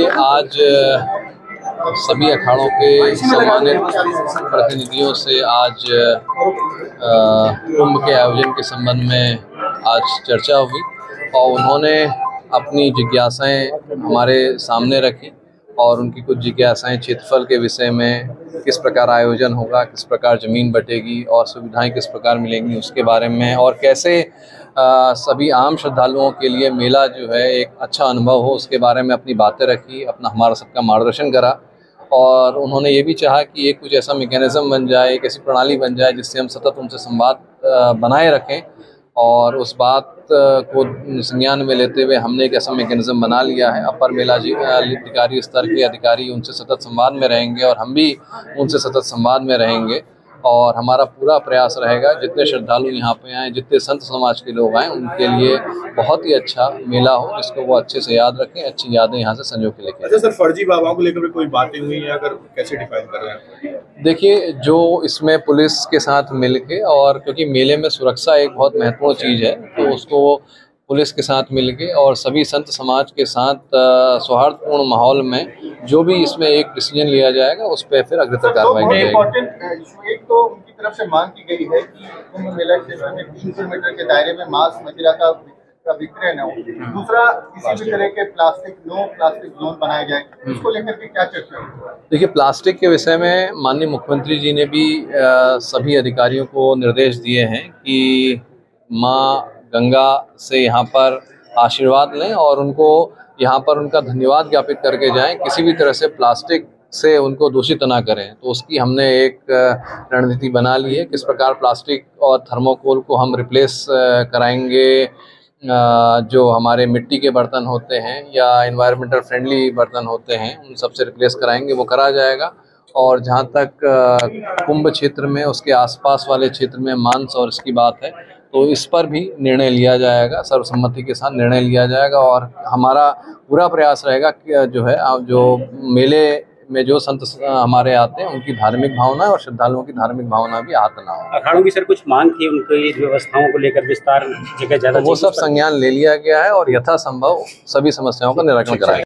आज सभी अखाड़ों के सम्मानित प्रतिनिधियों से आज कुंभ के आयोजन के संबंध में आज चर्चा हुई और उन्होंने अपनी जिज्ञासाएँ हमारे सामने रखी और उनकी कुछ जिज्ञासाएँ क्षेत्रफल के विषय में किस प्रकार आयोजन होगा, किस प्रकार ज़मीन बटेगी और सुविधाएँ किस प्रकार मिलेंगी उसके बारे में और कैसे सभी आम श्रद्धालुओं के लिए मेला जो है एक अच्छा अनुभव हो। उसके बारे में अपनी बातें रखी, अपना हमारा सबका मार्गदर्शन करा। और उन्होंने ये भी चाहा कि एक कुछ ऐसा मैकेनिज़्म बन जाए, एक ऐसी प्रणाली बन जाए जिससे हम सतत उनसे संवाद बनाए रखें। और उस बात को संज्ञान में लेते हुए हमने एक ऐसा मैकेनिज्म बना लिया है। अपर मेला जी अधिकारी स्तर के अधिकारी उनसे सतत संवाद में रहेंगे और हम भी उनसे सतत संवाद में रहेंगे। और हमारा पूरा प्रयास रहेगा जितने श्रद्धालु यहाँ पे आए जितने संत समाज के लोग आए उनके लिए बहुत ही अच्छा मेला हो जिसको वो अच्छे से याद रखें अच्छी यादें यहाँ से संजो के लेकर अच्छा सर फर्जी बाबाओं को लेकर कोई बातें हुई है अगर कैसे डिफाइन कर रहे हैं? देखिए जो इसमें पुलिस के साथ मिलके और क्योंकि मेले में सुरक्षा एक बहुत महत्वपूर्ण चीज़ है तो उसको पुलिस के साथ मिलके और सभी संत समाज के साथ सौहार्दपूर्ण माहौल में जो भी इसमें एक डिसीज़न लिया जाएगा उस पर फिर अग्रतर कार्रवाई की जाएगी। एक तो उनकी तरफ़ से मांग की गई है कि कुंभ मेला क्षेत्र में तीन किलोमीटर के दायरे में मांस मदिरा का का विक्रय न हो। दूसरा किसी भी तरह के प्लास्टिक नो प्लास्टिक जोन बनाए जाए उसको लेकर के क्या चर्चा देखिए प्लास्टिक के विषय में माननीय मुख्यमंत्री जी ने भी आ, सभी अधिकारियों को निर्देश दिए हैं कि माँ गंगा से यहाँ पर आशीर्वाद लें और उनको यहाँ पर उनका धन्यवाद ज्ञापित करके जाएँ। किसी भी तरह से प्लास्टिक से उनको दूषित ना करें। तो उसकी हमने एक रणनीति बना ली है। किस प्रकार प्लास्टिक और थर्मोकोल को हम रिप्लेस कराएँगे जो हमारे मिट्टी के बर्तन होते हैं या इन्वायरमेंटल फ्रेंडली बर्तन होते हैं, उन सबसे रिप्लेस कराएँगे, वो करा जाएगा। और जहाँ तक कुंभ क्षेत्र में, उसके आसपास वाले क्षेत्र में मांस और इसकी बात है तो इस पर भी निर्णय लिया जाएगा सर्वसम्मति के साथ निर्णय लिया जाएगा और हमारा पूरा प्रयास रहेगा कि जो है जो मेले में जो संत हमारे आते हैं उनकी धार्मिक भावना और श्रद्धालुओं की धार्मिक भावना भी आहत ना हो। अखाड़ों की सर कुछ मांग थी उनकी व्यवस्थाओं को लेकर विस्तार जगह ज़्यादा तो वो सब संज्ञान ले लिया गया है और यथासंभव सभी समस्याओं का निराकरण कराया